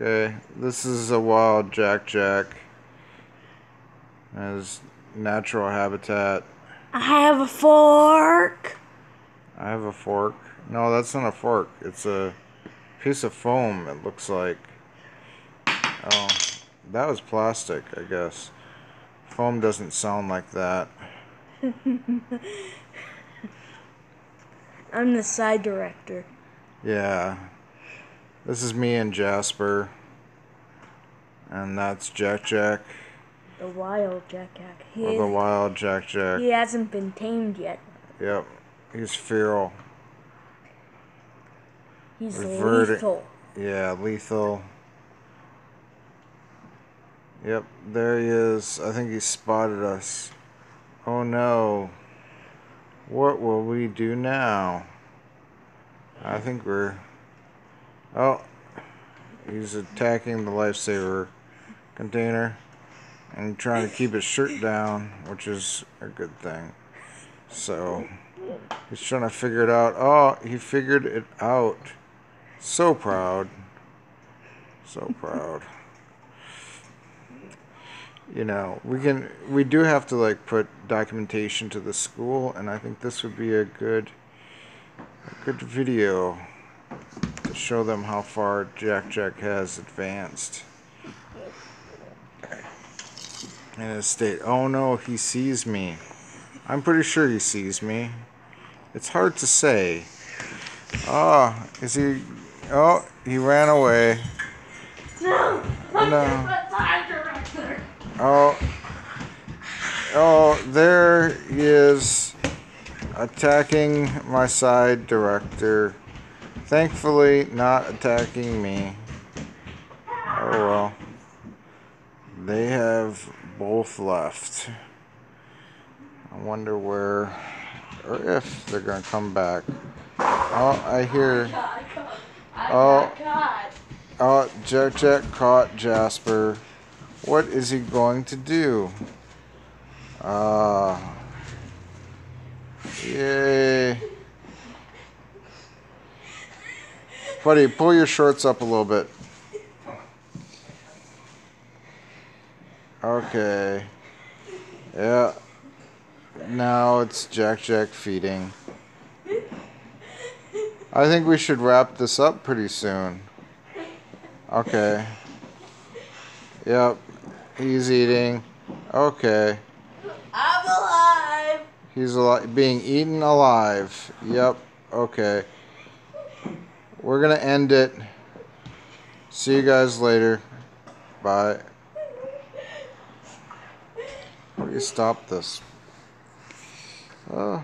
Okay, this is a wild Jack Jack. His natural habitat. I have a fork. I have a fork. No, that's not a fork. It's a piece of foam, it looks like. Oh, that was plastic, I guess. Foam doesn't sound like that. I'm the side director. Yeah. This is me and Jasper. And that's Jack Jack. The wild Jack Jack. He, Or the wild Jack Jack. he hasn't been tamed yet. Yep. He's feral. He's lethal. Yeah, lethal. Yep, there he is. I think he spotted us. Oh no. What will we do now? I think we're. Oh, he's attacking the lifesaver container and trying to keep his shirt down, which is a good thing. So, he's trying to figure it out. Oh, he figured it out. So proud. So proud. You know, we can we do have to like put documentation to the school and I think this would be a good a good video show them how far Jack Jack has advanced. In his state. Oh no, he sees me. I'm pretty sure he sees me. It's hard to say. Ah, is he Oh, he ran away. No! No. Oh. Oh, there he is attacking my side director. Thankfully, not attacking me. Oh well. They have both left. I wonder where or if they're gonna come back. Oh, I hear. Oh. Oh, Jack Jack caught Jasper. What is he going to do? Ah. yay. Buddy, pull your shorts up a little bit. Okay. Yeah. Now it's Jack Jack feeding. I think we should wrap this up pretty soon. Okay. Yep. He's eating. Okay. I'm alive! He's alive, being eaten alive. Yep. Okay. We're going to end it. See you guys later. Bye. How do you stop this? Oh.